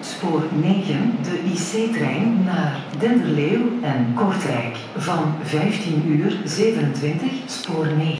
spoor 9 de IC-trein naar Denderleeuw en Kortrijk van 15 uur 27 spoor 9.